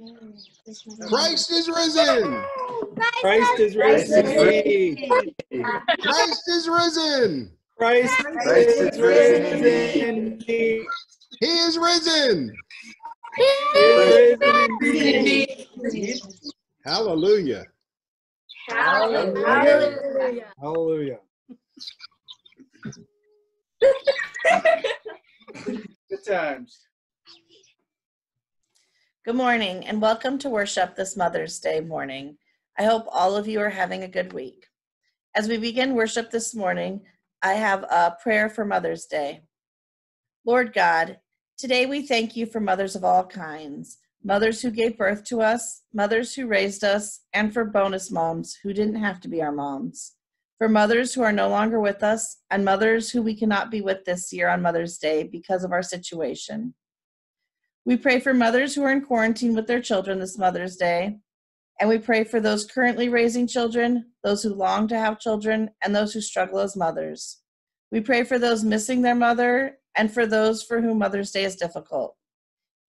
Mm. Christ is risen. Christ is risen. Christ is risen. Christ is risen. He is risen. He is risen. Hallelujah. Hallelujah. Hallelujah. Good times. Good morning and welcome to worship this Mother's Day morning. I hope all of you are having a good week. As we begin worship this morning, I have a prayer for Mother's Day. Lord God, today we thank you for mothers of all kinds mothers who gave birth to us, mothers who raised us, and for bonus moms who didn't have to be our moms. For mothers who are no longer with us, and mothers who we cannot be with this year on Mother's Day because of our situation. We pray for mothers who are in quarantine with their children this Mother's Day. And we pray for those currently raising children, those who long to have children, and those who struggle as mothers. We pray for those missing their mother and for those for whom Mother's Day is difficult.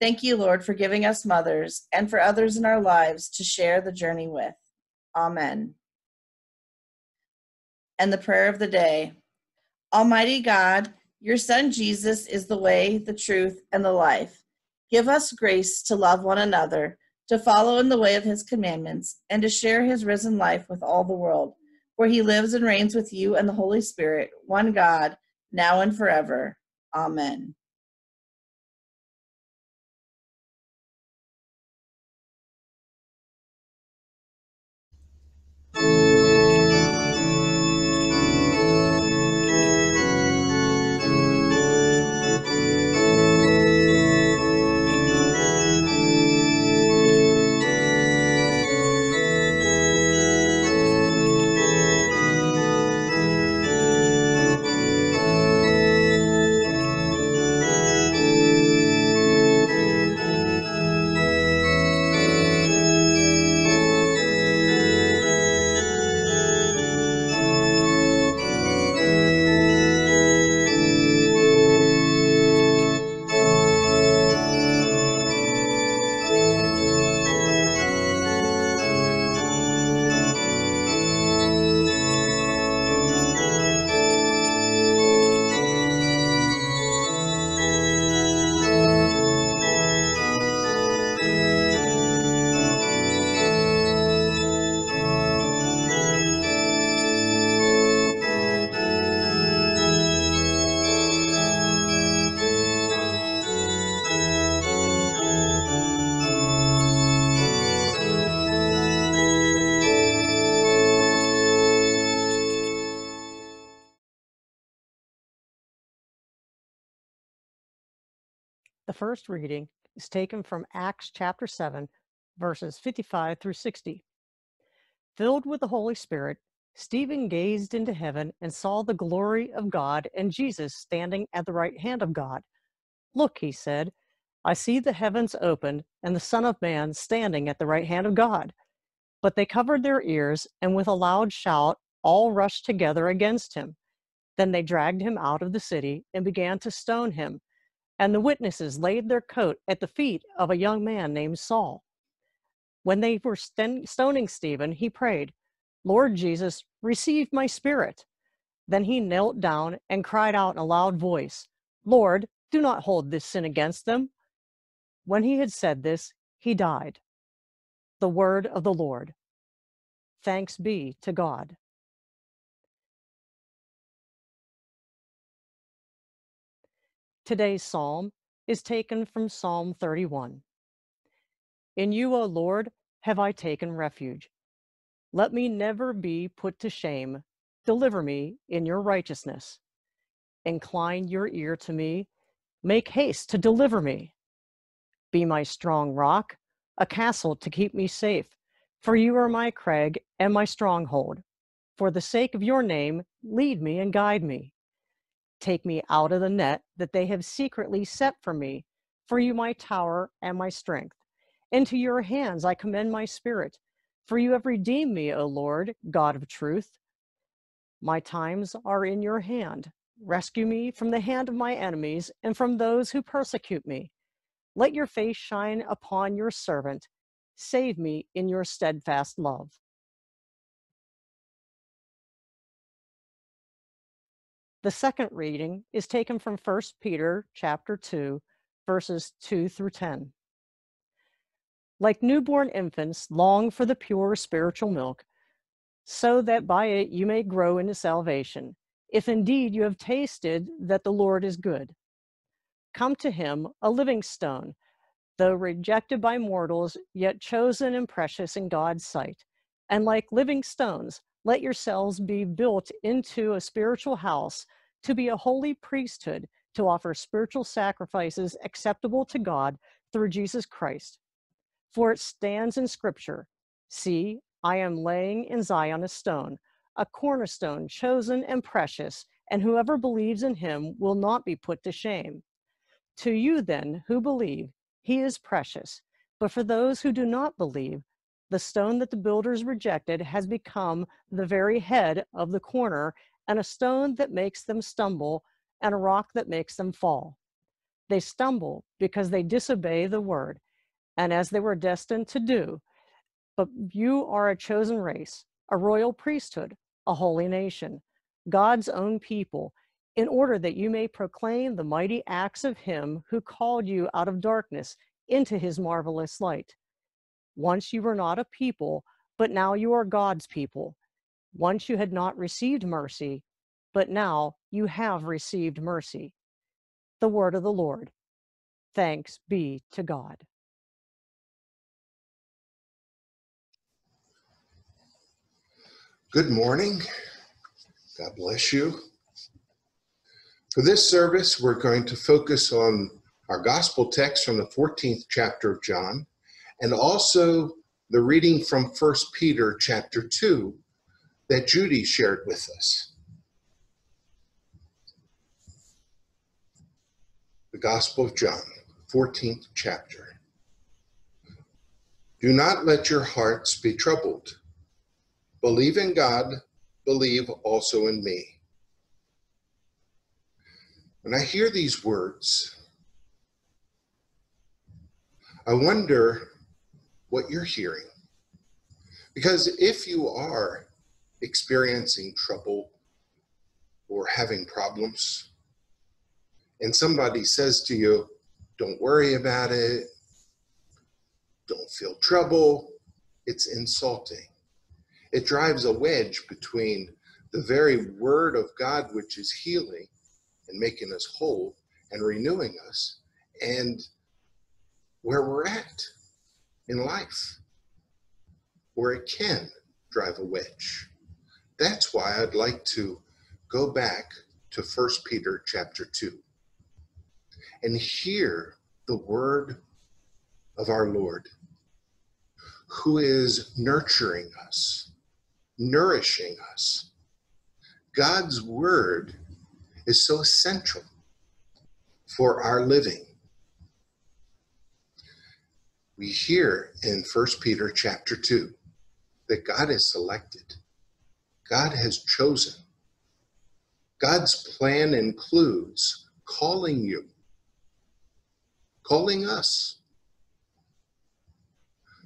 Thank you, Lord, for giving us mothers and for others in our lives to share the journey with. Amen. And the prayer of the day Almighty God, your Son Jesus is the way, the truth, and the life. Give us grace to love one another, to follow in the way of his commandments, and to share his risen life with all the world, where he lives and reigns with you and the Holy Spirit, one God, now and forever. Amen. First reading is taken from Acts chapter 7, verses 55 through 60. Filled with the Holy Spirit, Stephen gazed into heaven and saw the glory of God and Jesus standing at the right hand of God. Look, he said, I see the heavens opened and the Son of Man standing at the right hand of God. But they covered their ears, and with a loud shout, all rushed together against him. Then they dragged him out of the city and began to stone him and the witnesses laid their coat at the feet of a young man named Saul. When they were stoning Stephen, he prayed, Lord Jesus, receive my spirit. Then he knelt down and cried out in a loud voice, Lord, do not hold this sin against them. When he had said this, he died. The word of the Lord. Thanks be to God. Today's psalm is taken from Psalm 31. In you, O Lord, have I taken refuge. Let me never be put to shame. Deliver me in your righteousness. Incline your ear to me. Make haste to deliver me. Be my strong rock, a castle to keep me safe. For you are my crag and my stronghold. For the sake of your name, lead me and guide me. Take me out of the net that they have secretly set for me, for you my tower and my strength. Into your hands I commend my spirit, for you have redeemed me, O Lord, God of truth. My times are in your hand. Rescue me from the hand of my enemies and from those who persecute me. Let your face shine upon your servant Save me in your steadfast love. The second reading is taken from 1 Peter chapter 2, verses 2 through 10. Like newborn infants, long for the pure spiritual milk, so that by it you may grow into salvation, if indeed you have tasted that the Lord is good. Come to him, a living stone, though rejected by mortals, yet chosen and precious in God's sight. And like living stones, let yourselves be built into a spiritual house to be a holy priesthood to offer spiritual sacrifices acceptable to God through Jesus Christ. For it stands in Scripture See, I am laying in Zion a stone, a cornerstone chosen and precious, and whoever believes in him will not be put to shame. To you, then, who believe, he is precious. But for those who do not believe, the stone that the builders rejected has become the very head of the corner, and a stone that makes them stumble, and a rock that makes them fall. They stumble because they disobey the word, and as they were destined to do. But you are a chosen race, a royal priesthood, a holy nation, God's own people, in order that you may proclaim the mighty acts of him who called you out of darkness into his marvelous light. Once you were not a people, but now you are God's people. Once you had not received mercy, but now you have received mercy. The word of the Lord. Thanks be to God. Good morning. God bless you. For this service, we're going to focus on our gospel text from the 14th chapter of John and also the reading from 1 Peter chapter 2 that Judy shared with us. The Gospel of John, 14th chapter. Do not let your hearts be troubled. Believe in God, believe also in me. When I hear these words, I wonder what you're hearing. Because if you are experiencing trouble or having problems, and somebody says to you, don't worry about it, don't feel trouble, it's insulting. It drives a wedge between the very word of God, which is healing and making us whole and renewing us, and where we're at in life, or it can drive a wedge. That's why I'd like to go back to 1 Peter chapter 2 and hear the word of our Lord, who is nurturing us nourishing us. God's word is so essential for our living. We hear in 1 Peter chapter 2 that God has selected, God has chosen. God's plan includes calling you, calling us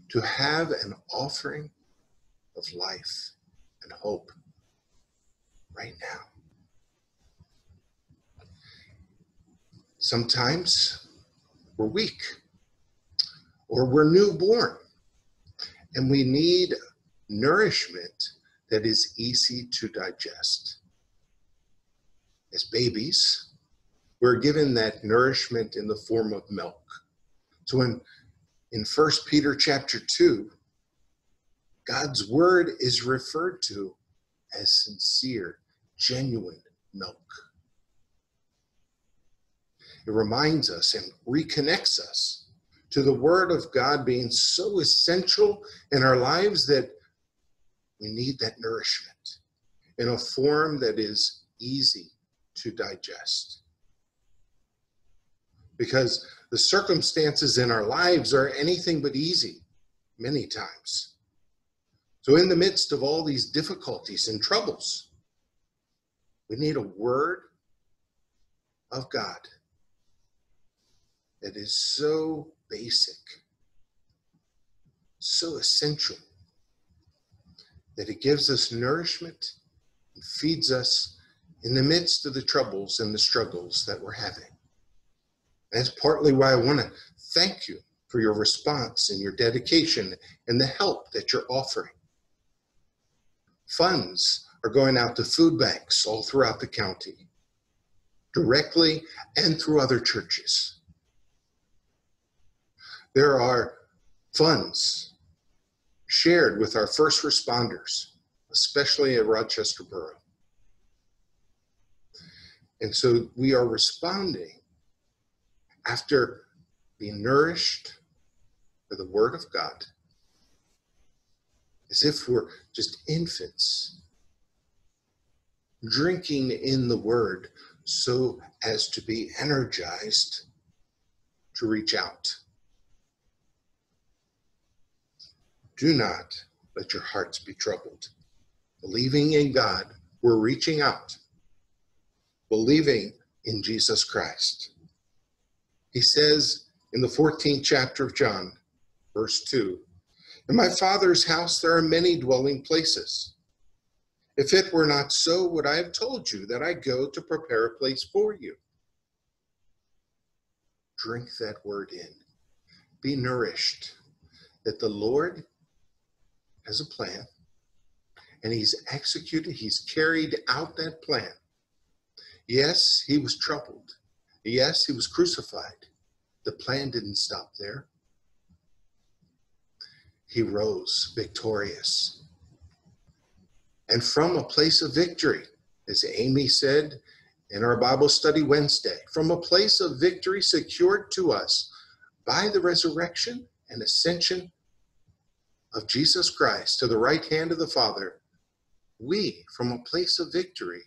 to have an offering of life and hope right now. Sometimes we're weak or we're newborn and we need nourishment that is easy to digest. As babies, we're given that nourishment in the form of milk. So in, in 1 Peter chapter 2, God's word is referred to as sincere, genuine milk. It reminds us and reconnects us to the word of God being so essential in our lives that we need that nourishment in a form that is easy to digest. Because the circumstances in our lives are anything but easy many times. So, in the midst of all these difficulties and troubles, we need a word of God that is so basic, so essential that it gives us nourishment and feeds us in the midst of the troubles and the struggles that we're having. That's partly why I want to thank you for your response and your dedication and the help that you're offering. Funds are going out to food banks all throughout the county, directly and through other churches. There are funds shared with our first responders, especially at Rochester Borough. And so we are responding after being nourished by the Word of God, as if we're just infants, drinking in the Word so as to be energized to reach out. Do not let your hearts be troubled. Believing in God, we're reaching out, believing in Jesus Christ. He says in the 14th chapter of John, verse 2 In my Father's house there are many dwelling places. If it were not so, would I have told you that I go to prepare a place for you? Drink that word in. Be nourished that the Lord has a plan and he's executed, he's carried out that plan. Yes, he was troubled. Yes, he was crucified. The plan didn't stop there. He rose victorious. And from a place of victory, as Amy said in our Bible study Wednesday, from a place of victory secured to us by the resurrection and ascension of Jesus Christ to the right hand of the Father, we, from a place of victory,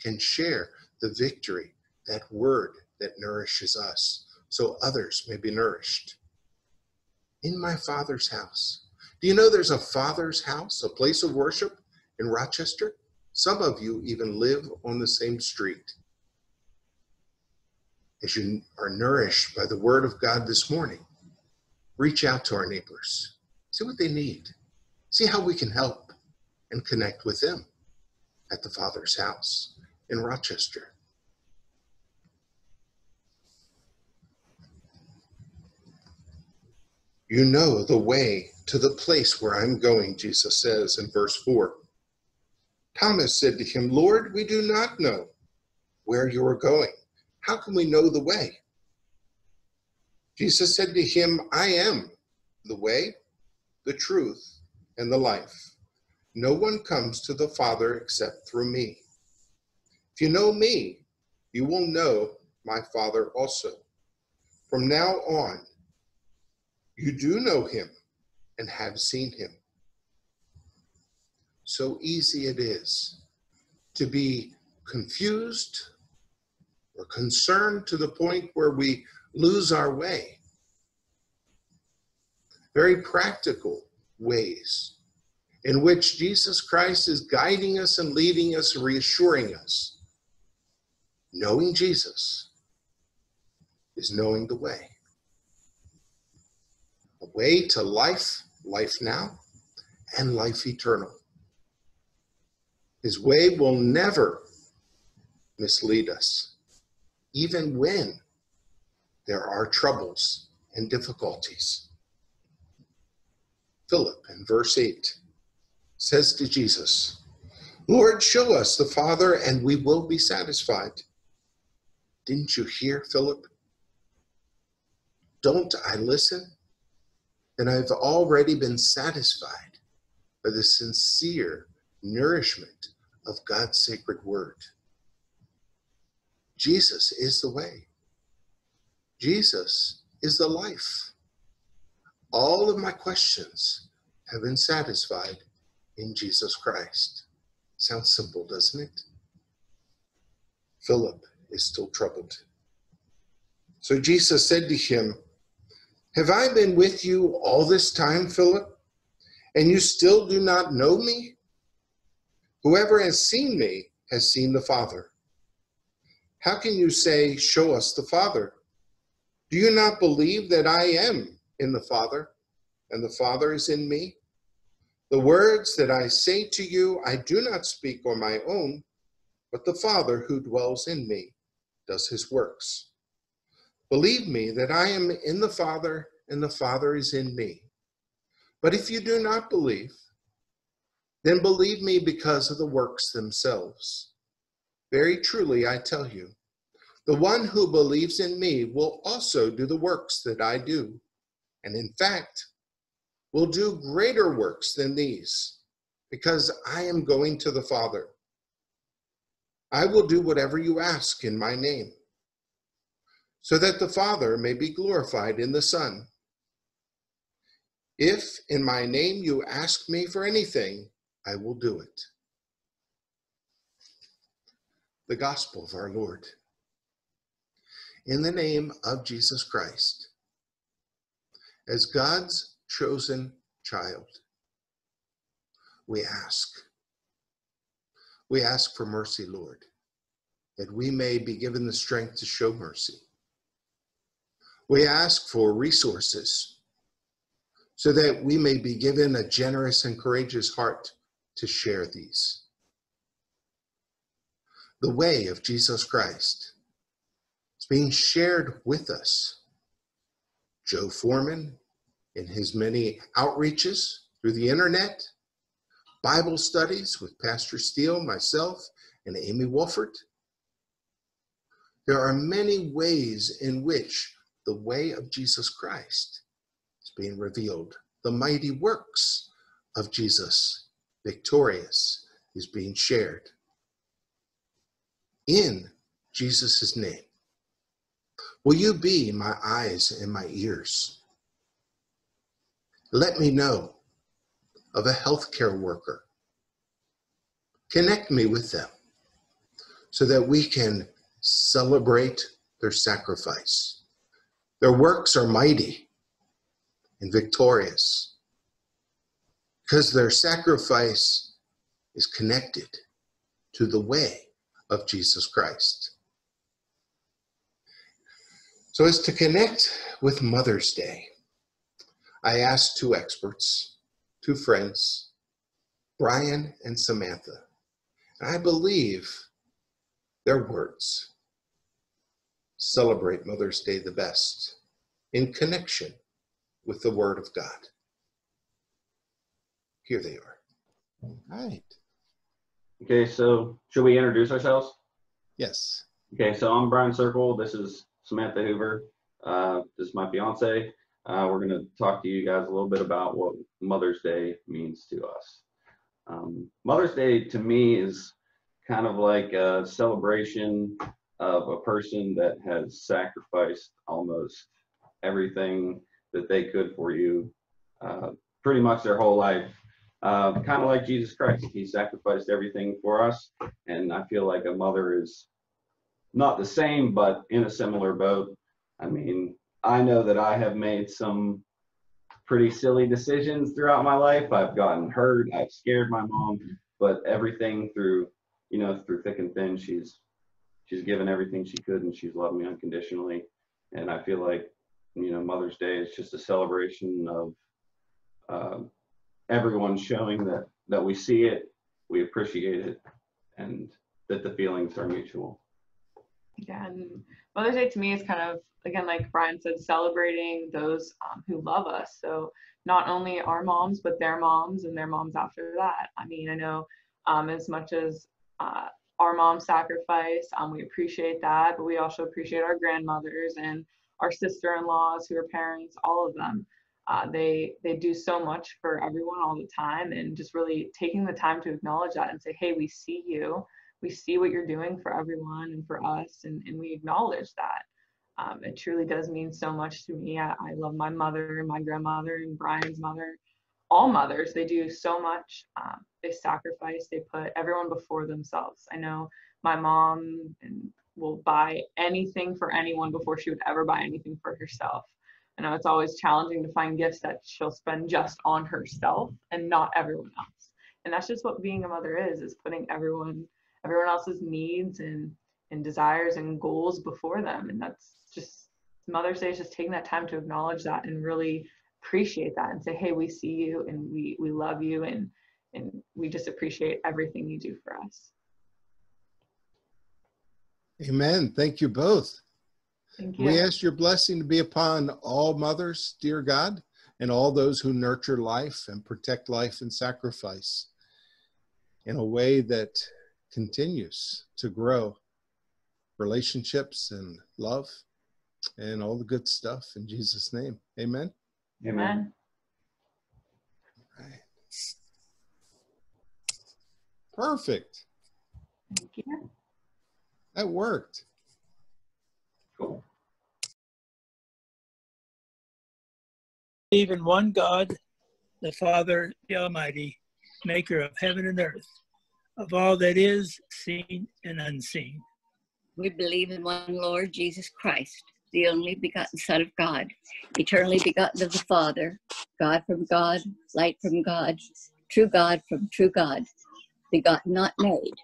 can share the victory, that word that nourishes us, so others may be nourished. In my Father's house. Do you know there's a Father's house, a place of worship in Rochester? Some of you even live on the same street. As you are nourished by the word of God this morning, reach out to our neighbors see what they need, see how we can help and connect with them at the Father's house in Rochester. You know the way to the place where I'm going, Jesus says in verse 4. Thomas said to him, Lord, we do not know where you are going. How can we know the way? Jesus said to him, I am the way, the truth, and the life. No one comes to the Father except through me. If you know me, you will know my Father also. From now on, you do know him and have seen him. So easy it is to be confused or concerned to the point where we lose our way very practical ways in which Jesus Christ is guiding us and leading us and reassuring us. Knowing Jesus is knowing the way. A way to life, life now, and life eternal. His way will never mislead us, even when there are troubles and difficulties. Philip in verse 8 says to Jesus, Lord, show us the Father, and we will be satisfied. Didn't you hear, Philip? Don't I listen? Then I've already been satisfied by the sincere nourishment of God's sacred word. Jesus is the way. Jesus is the life. All of my questions have been satisfied in Jesus Christ. Sounds simple, doesn't it? Philip is still troubled. So Jesus said to him, Have I been with you all this time, Philip, and you still do not know me? Whoever has seen me has seen the Father. How can you say, Show us the Father? Do you not believe that I am in the Father, and the Father is in me. The words that I say to you, I do not speak on my own, but the Father who dwells in me does his works. Believe me that I am in the Father, and the Father is in me. But if you do not believe, then believe me because of the works themselves. Very truly, I tell you, the one who believes in me will also do the works that I do, and in fact, will do greater works than these, because I am going to the Father. I will do whatever you ask in my name, so that the Father may be glorified in the Son. If in my name you ask me for anything, I will do it. The Gospel of our Lord. In the name of Jesus Christ, as God's chosen child, we ask. We ask for mercy, Lord, that we may be given the strength to show mercy. We ask for resources so that we may be given a generous and courageous heart to share these. The way of Jesus Christ is being shared with us. Joe Foreman, in his many outreaches through the internet, Bible studies with Pastor Steele, myself, and Amy Wolford. There are many ways in which the way of Jesus Christ is being revealed. The mighty works of Jesus victorious is being shared in Jesus' name. Will you be my eyes and my ears? Let me know of a healthcare worker. Connect me with them so that we can celebrate their sacrifice. Their works are mighty and victorious because their sacrifice is connected to the way of Jesus Christ. So, as to connect with Mother's Day, I asked two experts, two friends, Brian and Samantha. And I believe their words celebrate Mother's Day the best in connection with the Word of God. Here they are. All right. Okay, so should we introduce ourselves? Yes. Okay, so I'm Brian Circle. This is Samantha Hoover. Uh, this is my fiance. Uh, we're going to talk to you guys a little bit about what Mother's Day means to us. Um, Mother's Day to me is kind of like a celebration of a person that has sacrificed almost everything that they could for you, uh, pretty much their whole life uh, kind of like Jesus Christ. He sacrificed everything for us. And I feel like a mother is not the same, but in a similar boat. I mean, I know that I have made some pretty silly decisions throughout my life. I've gotten hurt, I've scared my mom, but everything through, you know, through thick and thin, she's she's given everything she could and she's loved me unconditionally. And I feel like, you know, Mother's Day is just a celebration of uh, everyone showing that that we see it, we appreciate it, and that the feelings are mutual. Yeah, and Mother's Day to me is kind of again, like Brian said, celebrating those um, who love us. So not only our moms, but their moms and their moms after that. I mean, I know um, as much as uh, our moms sacrifice, um, we appreciate that, but we also appreciate our grandmothers and our sister-in-laws who are parents, all of them. Uh, they they do so much for everyone all the time, and just really taking the time to acknowledge that and say, hey, we see you, we see what you're doing for everyone and for us, and, and we acknowledge that. Um, it truly does mean so much to me. I, I love my mother and my grandmother and Brian's mother, all mothers. They do so much. Um, they sacrifice. They put everyone before themselves. I know my mom will buy anything for anyone before she would ever buy anything for herself. I know it's always challenging to find gifts that she'll spend just on herself and not everyone else. And that's just what being a mother is, is putting everyone everyone else's needs and and desires and goals before them. And that's just Mother's Day is just taking that time to acknowledge that and really appreciate that and say, hey, we see you and we we love you and and we just appreciate everything you do for us. Amen. Thank you both. Thank you. We ask your blessing to be upon all mothers, dear God, and all those who nurture life and protect life and sacrifice in a way that continues to grow relationships and love and all the good stuff in Jesus' name. Amen. Amen. Right. Perfect. Thank you. That worked. Cool. Believe in one God, the Father, the Almighty, maker of heaven and earth, of all that is seen and unseen. We believe in one Lord Jesus Christ, the only begotten Son of God, eternally begotten of the Father, God from God, light from God, true God from true God, begotten, not made,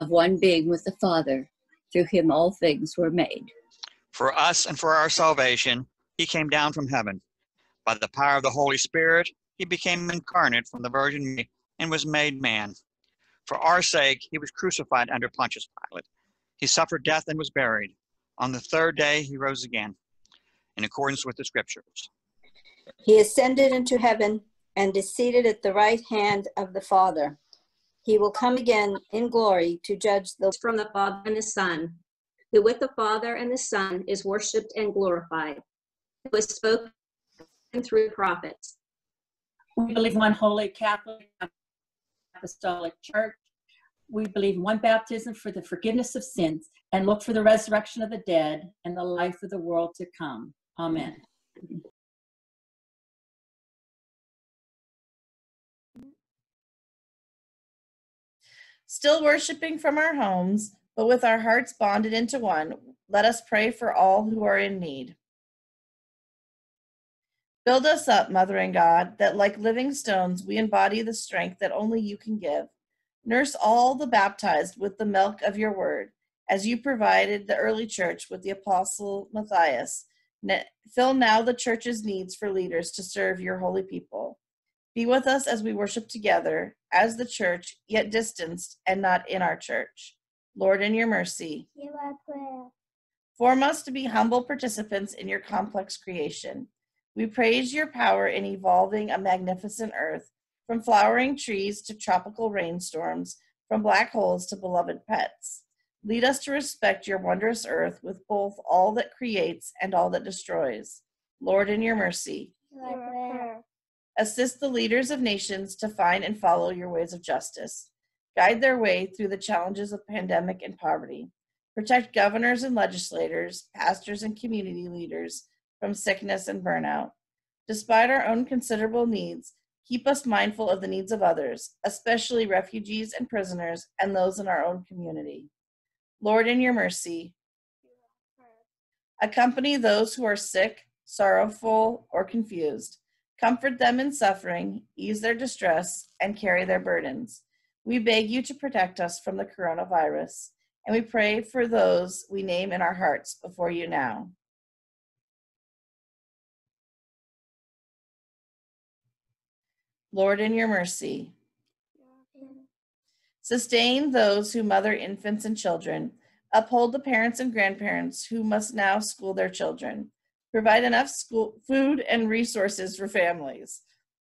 of one being with the Father. Through him all things were made. For us and for our salvation, he came down from heaven. By the power of the Holy Spirit, he became incarnate from the Virgin Mary and was made man. For our sake, he was crucified under Pontius Pilate. He suffered death and was buried. On the third day, he rose again, in accordance with the scriptures. He ascended into heaven and is seated at the right hand of the Father. He will come again in glory to judge those from the Father and the Son, who with the Father and the Son is worshiped and glorified, who has spoken through prophets. We believe in one holy Catholic Apostolic Church. We believe in one baptism for the forgiveness of sins and look for the resurrection of the dead and the life of the world to come. Amen. Still worshiping from our homes, but with our hearts bonded into one, let us pray for all who are in need. Build us up, Mothering God, that like living stones we embody the strength that only you can give. Nurse all the baptized with the milk of your word, as you provided the early church with the apostle Matthias. Fill now the church's needs for leaders to serve your holy people. Be with us as we worship together as the church, yet distanced and not in our church. Lord, in your mercy, Hear our prayer. form us to be humble participants in your complex creation. We praise your power in evolving a magnificent earth, from flowering trees to tropical rainstorms, from black holes to beloved pets. Lead us to respect your wondrous earth with both all that creates and all that destroys. Lord, in your mercy, assist the leaders of nations to find and follow your ways of justice. Guide their way through the challenges of pandemic and poverty. Protect governors and legislators, pastors and community leaders from sickness and burnout. Despite our own considerable needs, keep us mindful of the needs of others, especially refugees and prisoners and those in our own community. Lord, in your mercy, accompany those who are sick, sorrowful, or confused. Comfort them in suffering, ease their distress, and carry their burdens. We beg you to protect us from the coronavirus, and we pray for those we name in our hearts before you now. Lord, in your mercy, sustain those who mother infants and children. Uphold the parents and grandparents who must now school their children. Provide enough school food and resources for families.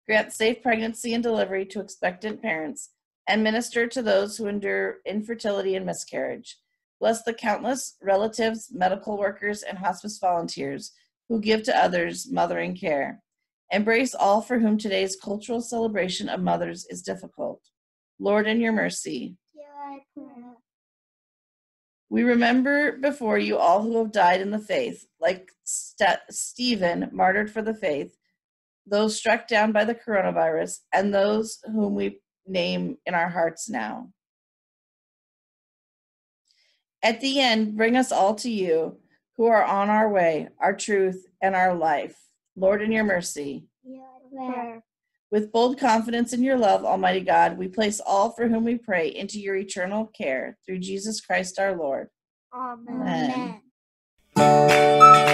Grant safe pregnancy and delivery to expectant parents and minister to those who endure infertility and miscarriage. Bless the countless relatives, medical workers, and hospice volunteers who give to others mothering care. Embrace all for whom today's cultural celebration of mothers is difficult. Lord, in your mercy, we remember before you all who have died in the faith, like St- Stephen, martyred for the faith, those struck down by the coronavirus, and those whom we name in our hearts now. At the end, bring us all to you who are on our way, our truth, and our life. Lord, in your mercy, Hear our prayer. with bold confidence in your love, Almighty God, we place all for whom we pray into your eternal care through Jesus Christ our Lord. Amen. Amen.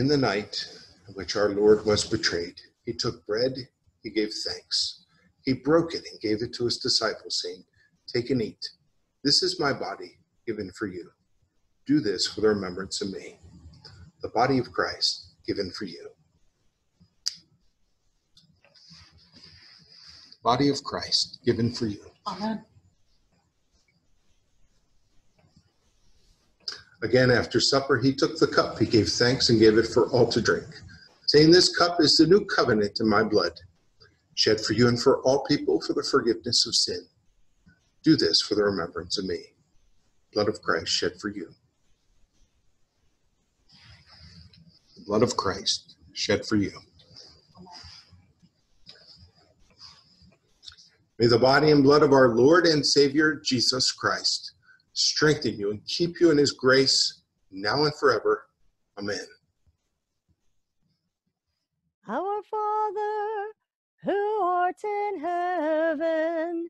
In the night in which our Lord was betrayed, he took bread, he gave thanks. He broke it and gave it to his disciples, saying, Take and eat. This is my body given for you. Do this for the remembrance of me. The body of Christ given for you. Body of Christ given for you. Amen. Again, after supper, he took the cup. He gave thanks and gave it for all to drink, saying, This cup is the new covenant in my blood, shed for you and for all people for the forgiveness of sin. Do this for the remembrance of me. Blood of Christ shed for you. The blood of Christ shed for you. May the body and blood of our Lord and Savior Jesus Christ strengthen you and keep you in his grace now and forever. Amen. Our Father, who art in heaven,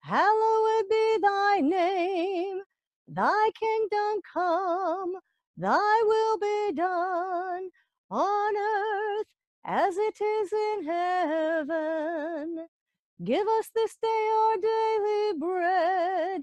hallowed be thy name. Thy kingdom come, thy will be done on earth as it is in heaven. Give us this day our daily bread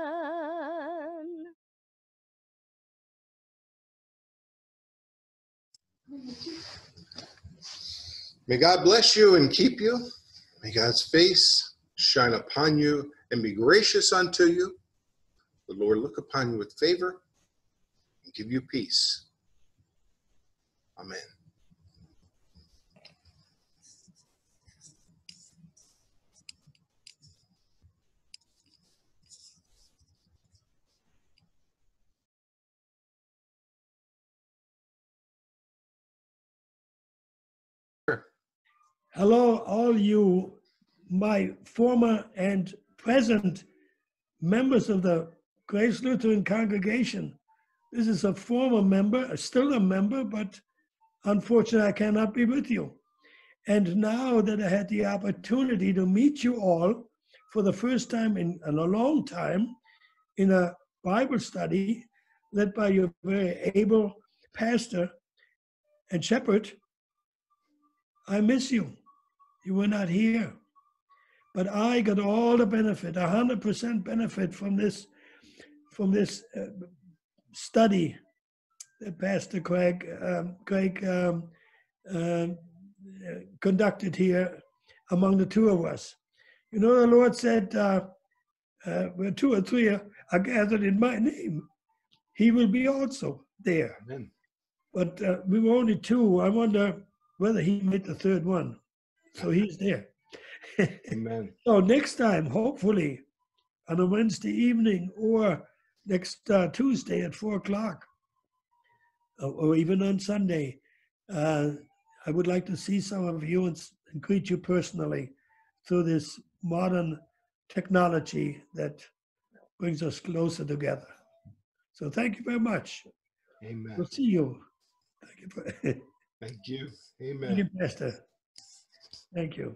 May God bless you and keep you. May God's face shine upon you and be gracious unto you. The Lord look upon you with favor and give you peace. Amen. Hello, all you, my former and present members of the Grace Lutheran congregation. This is a former member, uh, still a member, but unfortunately, I cannot be with you. And now that I had the opportunity to meet you all for the first time in, in a long time in a Bible study led by your very able pastor and shepherd, I miss you. You were not here. But I got all the benefit, 100% benefit from this, from this uh, study that Pastor Craig, um, Craig um, uh, conducted here among the two of us. You know, the Lord said, uh, uh, where two or three are, are gathered in my name, he will be also there. Amen. But uh, we were only two. I wonder whether he made the third one. So he's there. Amen. So next time, hopefully, on a Wednesday evening or next uh, Tuesday at four o'clock, uh, or even on Sunday, uh, I would like to see some of you and, and greet you personally through this modern technology that brings us closer together. So thank you very much. Amen. We'll see you. Thank you. For, Thank you. thank Amen. you, Pastor. Thank you.